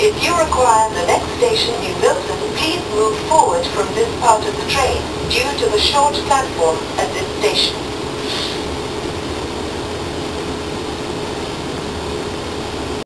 If you require the next station New Milton, please move forward from this part of the train due to the short platform at this station.